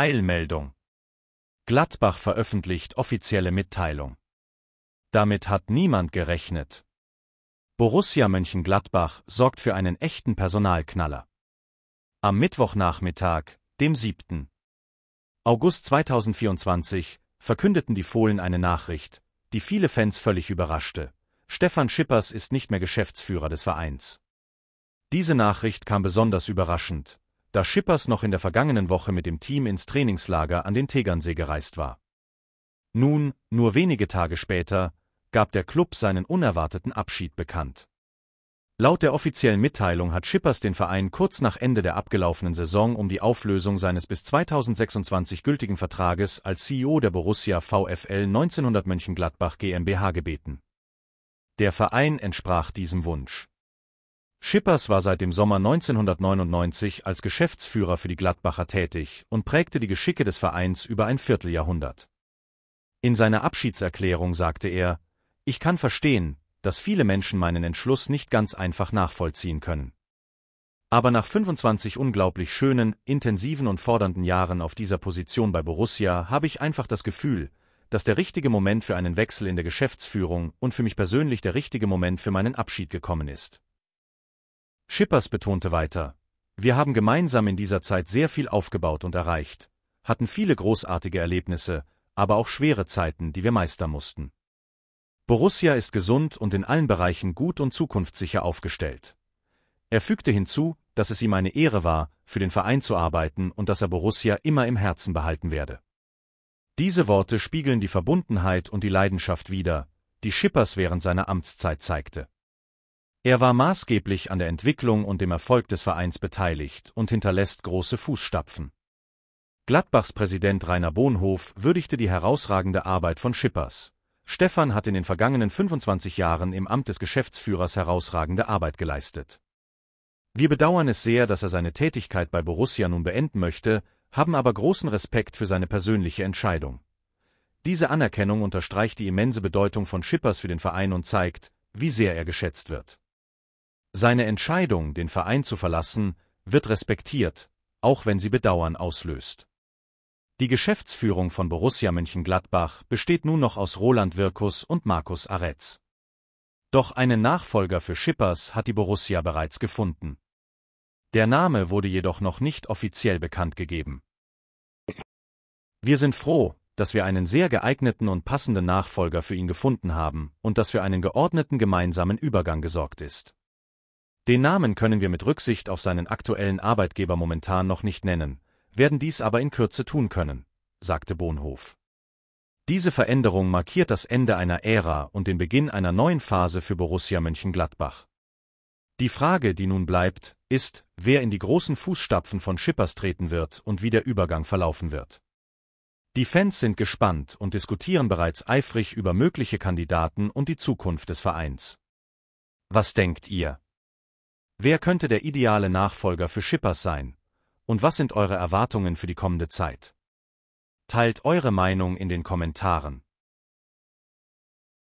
Eilmeldung. Gladbach veröffentlicht offizielle Mitteilung. Damit hat niemand gerechnet. Borussia Mönchengladbach sorgt für einen echten Personalknaller. Am Mittwochnachmittag, dem 7. August 2024, verkündeten die Fohlen eine Nachricht, die viele Fans völlig überraschte. Stefan Schippers ist nicht mehr Geschäftsführer des Vereins. Diese Nachricht kam besonders überraschend, da Schippers noch in der vergangenen Woche mit dem Team ins Trainingslager an den Tegernsee gereist war. Nun, nur wenige Tage später, gab der Club seinen unerwarteten Abschied bekannt. Laut der offiziellen Mitteilung hat Schippers den Verein kurz nach Ende der abgelaufenen Saison um die Auflösung seines bis 2026 gültigen Vertrages als CEO der Borussia VfL 1900 Mönchengladbach GmbH gebeten. Der Verein entsprach diesem Wunsch. Schippers war seit dem Sommer 1999 als Geschäftsführer für die Gladbacher tätig und prägte die Geschicke des Vereins über ein Vierteljahrhundert. In seiner Abschiedserklärung sagte er, ich kann verstehen, dass viele Menschen meinen Entschluss nicht ganz einfach nachvollziehen können. Aber nach 25 unglaublich schönen, intensiven und fordernden Jahren auf dieser Position bei Borussia habe ich einfach das Gefühl, dass der richtige Moment für einen Wechsel in der Geschäftsführung und für mich persönlich der richtige Moment für meinen Abschied gekommen ist. Schippers betonte weiter, wir haben gemeinsam in dieser Zeit sehr viel aufgebaut und erreicht, hatten viele großartige Erlebnisse, aber auch schwere Zeiten, die wir meistern mussten. Borussia ist gesund und in allen Bereichen gut und zukunftssicher aufgestellt. Er fügte hinzu, dass es ihm eine Ehre war, für den Verein zu arbeiten und dass er Borussia immer im Herzen behalten werde. Diese Worte spiegeln die Verbundenheit und die Leidenschaft wider, die Schippers während seiner Amtszeit zeigte. Er war maßgeblich an der Entwicklung und dem Erfolg des Vereins beteiligt und hinterlässt große Fußstapfen. Gladbachs Präsident Rainer Bonhof würdigte die herausragende Arbeit von Schippers. Stefan hat in den vergangenen 25 Jahren im Amt des Geschäftsführers herausragende Arbeit geleistet. Wir bedauern es sehr, dass er seine Tätigkeit bei Borussia nun beenden möchte, haben aber großen Respekt für seine persönliche Entscheidung. Diese Anerkennung unterstreicht die immense Bedeutung von Schippers für den Verein und zeigt, wie sehr er geschätzt wird. Seine Entscheidung, den Verein zu verlassen, wird respektiert, auch wenn sie Bedauern auslöst. Die Geschäftsführung von Borussia Mönchengladbach besteht nun noch aus Roland Wirkus und Markus Aretz. Doch einen Nachfolger für Schippers hat die Borussia bereits gefunden. Der Name wurde jedoch noch nicht offiziell bekannt gegeben. Wir sind froh, dass wir einen sehr geeigneten und passenden Nachfolger für ihn gefunden haben und dass für einen geordneten gemeinsamen Übergang gesorgt ist. Den Namen können wir mit Rücksicht auf seinen aktuellen Arbeitgeber momentan noch nicht nennen, werden dies aber in Kürze tun können, sagte Bonhof. Diese Veränderung markiert das Ende einer Ära und den Beginn einer neuen Phase für Borussia Mönchengladbach. Die Frage, die nun bleibt, ist, wer in die großen Fußstapfen von Schippers treten wird und wie der Übergang verlaufen wird. Die Fans sind gespannt und diskutieren bereits eifrig über mögliche Kandidaten und die Zukunft des Vereins. Was denkt ihr? Wer könnte der ideale Nachfolger für Schippers sein? Und was sind eure Erwartungen für die kommende Zeit? Teilt eure Meinung in den Kommentaren.